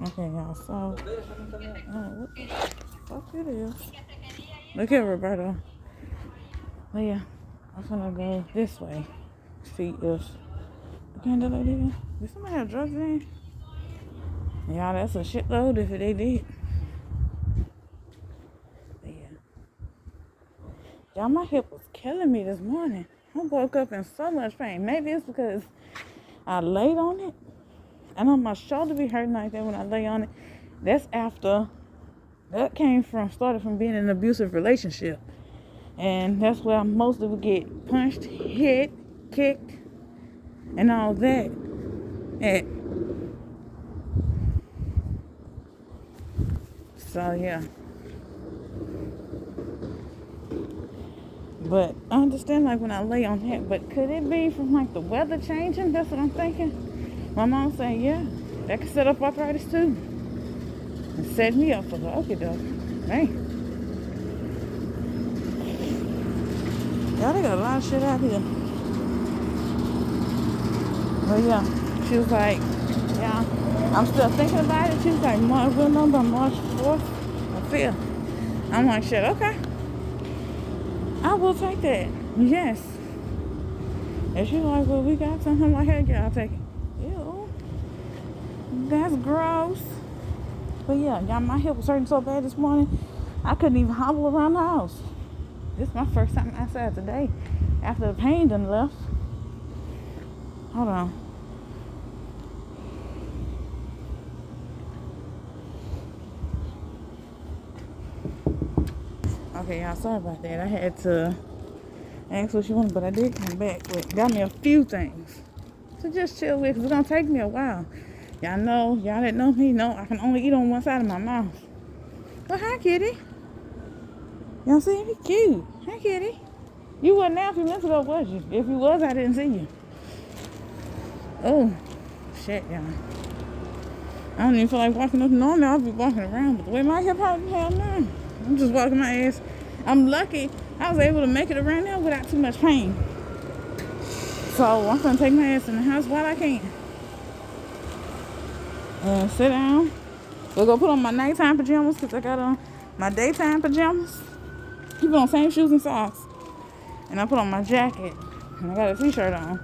Okay, y'all. So, uh, what the fuck it is? Look at Roberto. Oh yeah, I'm gonna go this way. See if the candle lady. Did somebody have drugs in? Y'all, that's a shitload if they did. Yeah. Y'all, my hip was killing me this morning. I woke up in so much pain. Maybe it's because I laid on it. I know my shoulder be hurting like that when I lay on it. That's after that came from started from being in an abusive relationship. And that's where I mostly would get punched, hit, kicked, and all that. At. So yeah. But I understand like when I lay on that, but could it be from like the weather changing? That's what I'm thinking. My mom saying, yeah, that could set up arthritis too. And set me up for the okay though. Man. Y'all they got a lot of shit out here. But yeah, she was like, yeah, I'm still thinking about it. She was like, March, we'll know by March 4th or 5th. I'm like, shit, okay. I will take that. Yes. And she's like, well, we got something like that. Yeah, I'll take it. That's gross. But yeah, y'all, my hip was hurting so bad this morning, I couldn't even hobble around the house. This is my first time outside today after the pain done left. Hold on. Okay, y'all, sorry about that. I had to ask what she wanted, but I did come back with, got me a few things to just chill with, it's going to take me a while. Y'all know, y'all that know me know I can only eat on one side of my mouth. Well, hi, kitty. Y'all see me? Cute. Hi, kitty. You wasn't there a few minutes ago, was you? If you was, I didn't see you. Oh, shit, y'all. I don't even feel like walking up. Normally, I'll be walking around, but the way my hip hop hell no. I'm just walking my ass. I'm lucky I was able to make it around there without too much pain. So I'm gonna take my ass in the house while I can. And sit down. We're gonna put on my nighttime pajamas because I got on my daytime pajamas. Keep on same shoes and socks. And I put on my jacket. And I got a t-shirt on.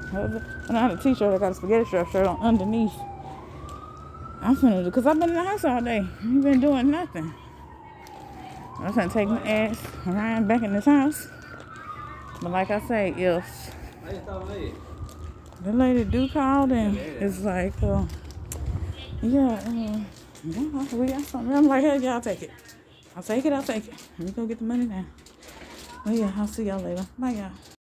Not a t-shirt, I got a spaghetti strap shirt on underneath. I'm finna do, because I've been in the house all day. I've been doing nothing. I'm gonna take my ass around back in this house. But like I say, if the lady do call, then it's like, uh, yeah, uh, yeah, we got something. I'm like, hey, y'all take it. I'll take it, I'll take it. Let me go get the money now. Well, yeah, I'll see y'all later. Bye, y'all.